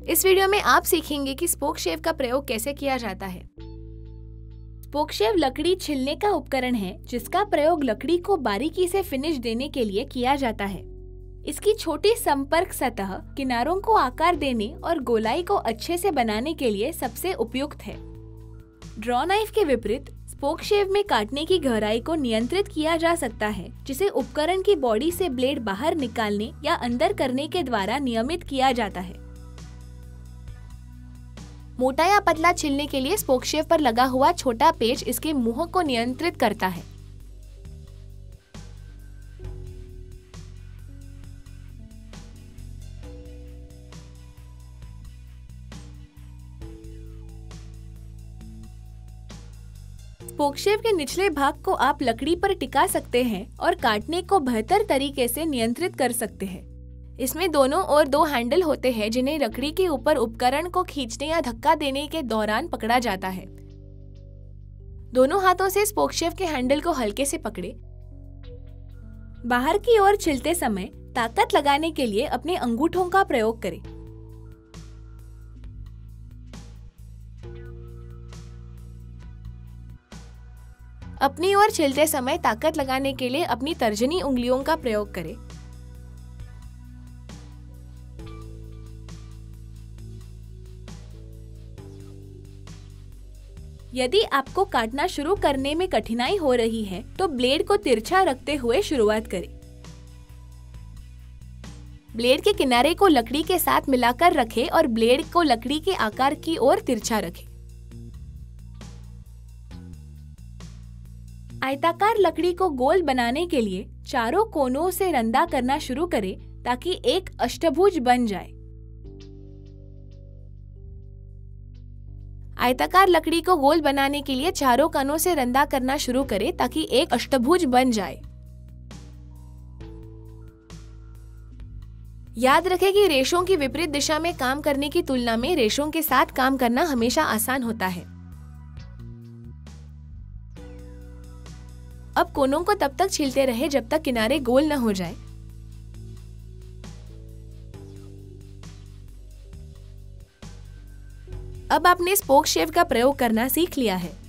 इस वीडियो में आप सीखेंगे कि स्पोक शेव का प्रयोग कैसे किया जाता है। स्पोक शेव लकड़ी छिलने का उपकरण है, जिसका प्रयोग लकड़ी को बारीकी से फिनिश देने के लिए किया जाता है। इसकी छोटी संपर्क सतह किनारों को आकार देने और गोलाई को अच्छे से बनाने के लिए सबसे उपयुक्त है। ड्रॉ नाइफ के विपरीत स्पोक शेव में काटने की गहराई को नियंत्रित किया जा सकता है, जिसे उपकरण की बॉडी से ब्लेड बाहर निकालने या अंदर करने के द्वारा नियमित किया जाता है। मोटा या पतला छिलने के लिए स्पोक शेव पर लगा हुआ छोटा पेच इसके मुँह को नियंत्रित करता है। स्पोक शेव के निचले भाग को आप लकड़ी पर टिका सकते हैं और काटने को बेहतर तरीके से नियंत्रित कर सकते हैं। इसमें दोनों और दो हैंडल होते हैं जिन्हें लकड़ी के ऊपर उपकरण को खींचने या धक्का देने के दौरान पकड़ा जाता है। दोनों हाथों से स्पोकशेफ के हैंडल को हल्के से पकड़े। बाहर की ओर छिलते समय ताकत लगाने के लिए अपने अंगूठों का प्रयोग करें। अपनी ओर छिलते समय ताकत लगाने के लिए अपनी तर्जनी उंगलियों का प्रयोग करें। यदि आपको काटना शुरू करने में कठिनाई हो रही है तो ब्लेड को तिरछा रखते हुए शुरुआत करें। ब्लेड के किनारे को लकड़ी के साथ मिलाकर रखें और ब्लेड को लकड़ी के आकार की ओर तिरछा रखें। आयताकार लकड़ी को गोल बनाने के लिए चारों कोनों से रंदा करना शुरू करें ताकि एक अष्टभुज बन जाए। आयताकार लकड़ी को गोल बनाने के लिए चारों कनों से रंदा करना शुरू करें ताकि एक अष्टभुज बन जाए। याद रखें कि रेशों की विपरीत दिशा में काम करने की तुलना में रेशों के साथ काम करना हमेशा आसान होता है। अब कोनों को तब तक छीलते रहे जब तक किनारे गोल न हो जाए। अब आपने स्पोक शेव का प्रयोग करना सीख लिया है।